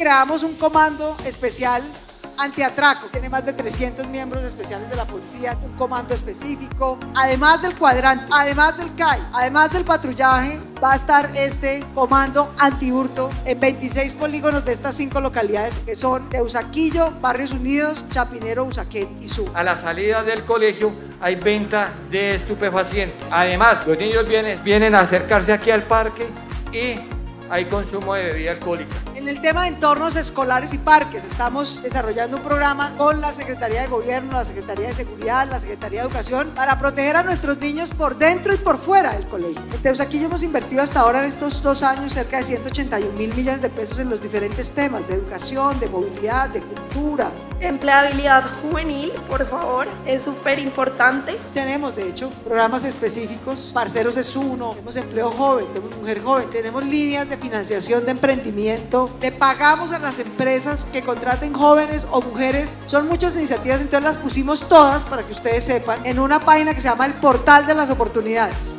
Creamos un comando especial antiatraco. Tiene más de 300 miembros especiales de la policía, un comando específico. Además del cuadrante, además del CAI, además del patrullaje, va a estar este comando antihurto en 26 polígonos de estas cinco localidades que son de Usaquillo, Barrios Unidos, Chapinero, Usaquén y Sur. A la salida del colegio hay venta de estupefacientes. Además, los niños vienen, vienen a acercarse aquí al parque y hay consumo de bebida alcohólica. En el tema de entornos escolares y parques, estamos desarrollando un programa con la Secretaría de Gobierno, la Secretaría de Seguridad, la Secretaría de Educación, para proteger a nuestros niños por dentro y por fuera del colegio. Entonces aquí hemos invertido hasta ahora en estos dos años cerca de 181 mil millones de pesos en los diferentes temas de educación, de movilidad, de cultura, Empleabilidad juvenil, por favor, es súper importante. Tenemos, de hecho, programas específicos. Parceros es uno, tenemos empleo joven, tenemos mujer joven, tenemos líneas de financiación de emprendimiento. Le pagamos a las empresas que contraten jóvenes o mujeres. Son muchas iniciativas, entonces las pusimos todas para que ustedes sepan en una página que se llama el Portal de las Oportunidades.